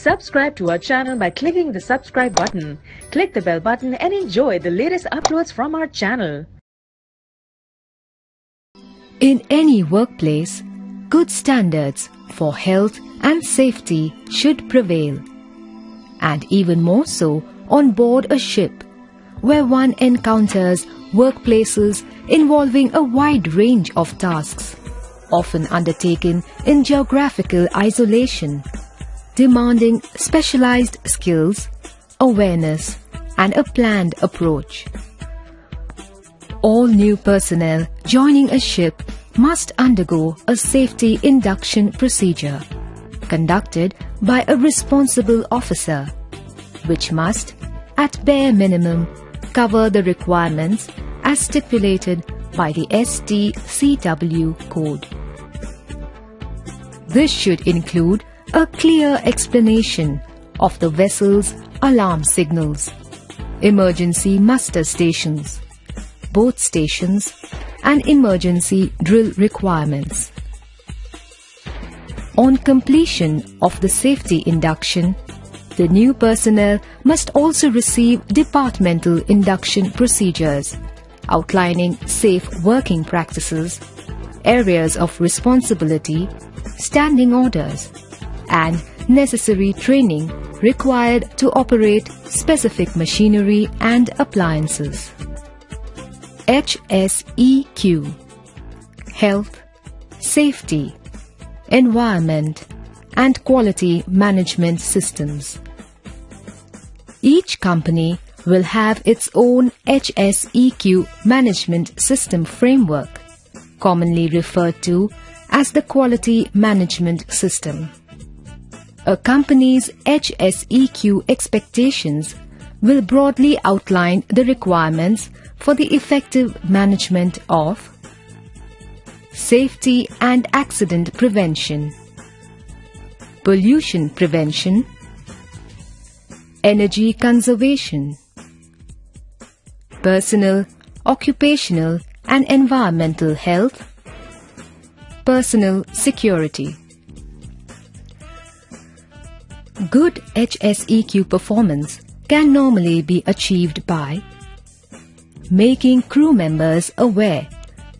Subscribe to our channel by clicking the subscribe button. Click the bell button and enjoy the latest uploads from our channel. In any workplace, good standards for health and safety should prevail. And even more so on board a ship, where one encounters workplaces involving a wide range of tasks, often undertaken in geographical isolation, demanding specialized skills, awareness, and a planned approach. All new personnel joining a ship must undergo a safety induction procedure conducted by a responsible officer, which must, at bare minimum, cover the requirements as stipulated by the STCW code. This should include a clear explanation of the vessel's alarm signals, emergency muster stations, boat stations, and emergency drill requirements. On completion of the safety induction, the new personnel must also receive departmental induction procedures outlining safe working practices, areas of responsibility, standing orders, and necessary training required to operate specific machinery and appliances. HSEQ Health, Safety, Environment and Quality Management Systems. Each company will have its own HSEQ management system framework, commonly referred to as the Quality Management System. A company's HSEQ expectations will broadly outline the requirements for the effective management of safety and accident prevention, pollution prevention, energy conservation, personal, occupational and environmental health, personal security. Good HSEQ performance can normally be achieved by making crew members aware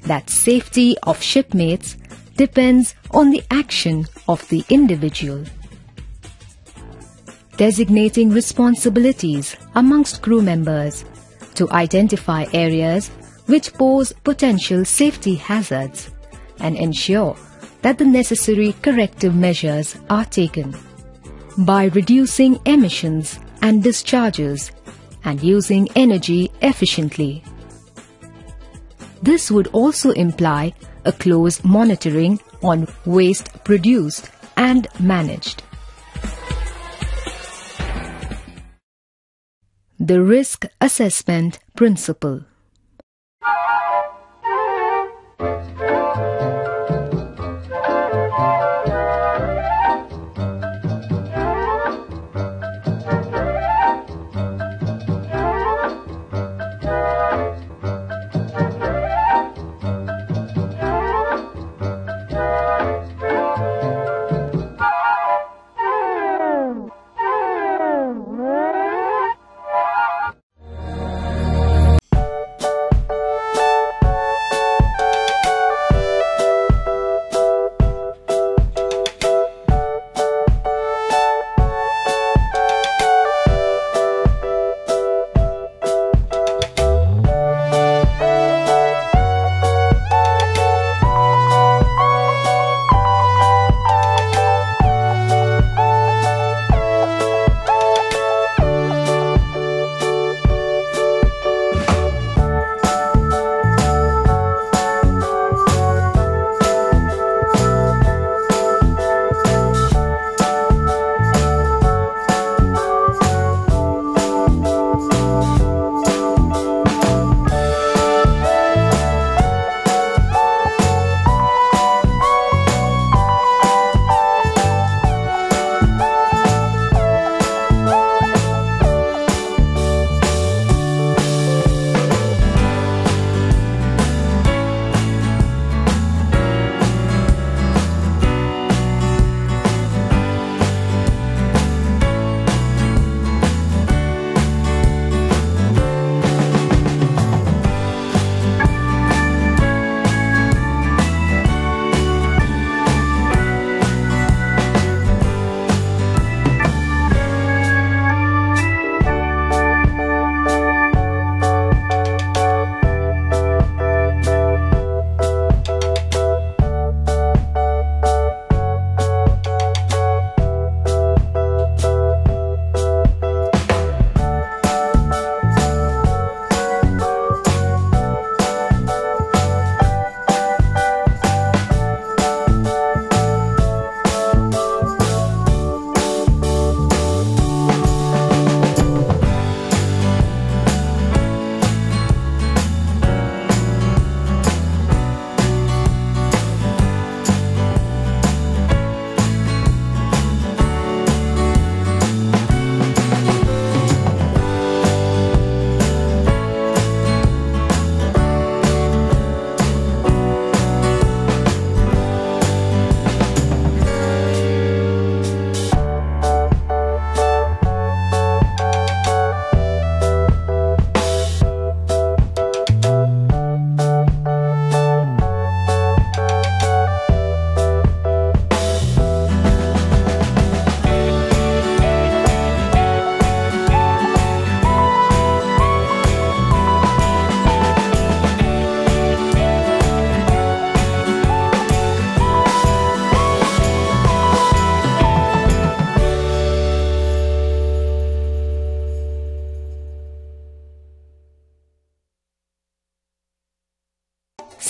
that safety of shipmates depends on the action of the individual. Designating responsibilities amongst crew members to identify areas which pose potential safety hazards and ensure that the necessary corrective measures are taken by reducing emissions and discharges and using energy efficiently. This would also imply a close monitoring on waste produced and managed. The Risk Assessment Principle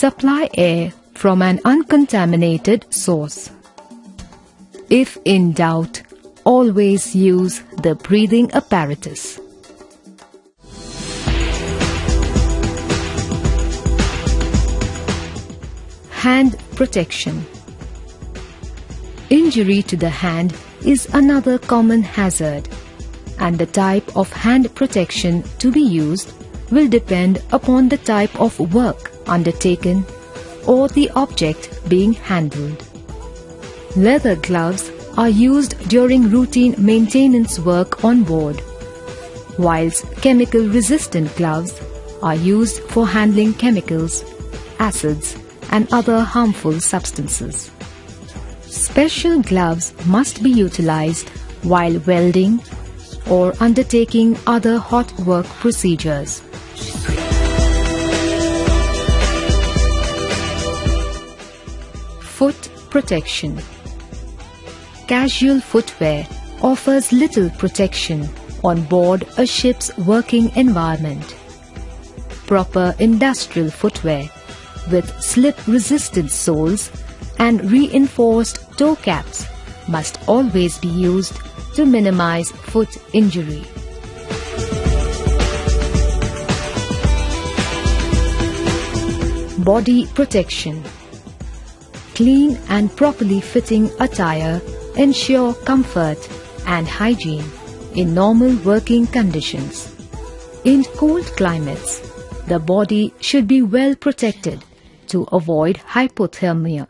Supply air from an uncontaminated source. If in doubt, always use the breathing apparatus. Hand protection. Injury to the hand is another common hazard and the type of hand protection to be used will depend upon the type of work undertaken or the object being handled. Leather gloves are used during routine maintenance work on board, whilst chemical resistant gloves are used for handling chemicals, acids and other harmful substances. Special gloves must be utilized while welding or undertaking other hot work procedures. Foot protection. Casual footwear offers little protection on board a ship's working environment. Proper industrial footwear with slip-resistant soles and reinforced toe caps must always be used to minimize foot injury. Body protection. Clean and properly fitting attire ensure comfort and hygiene in normal working conditions. In cold climates, the body should be well protected to avoid hypothermia.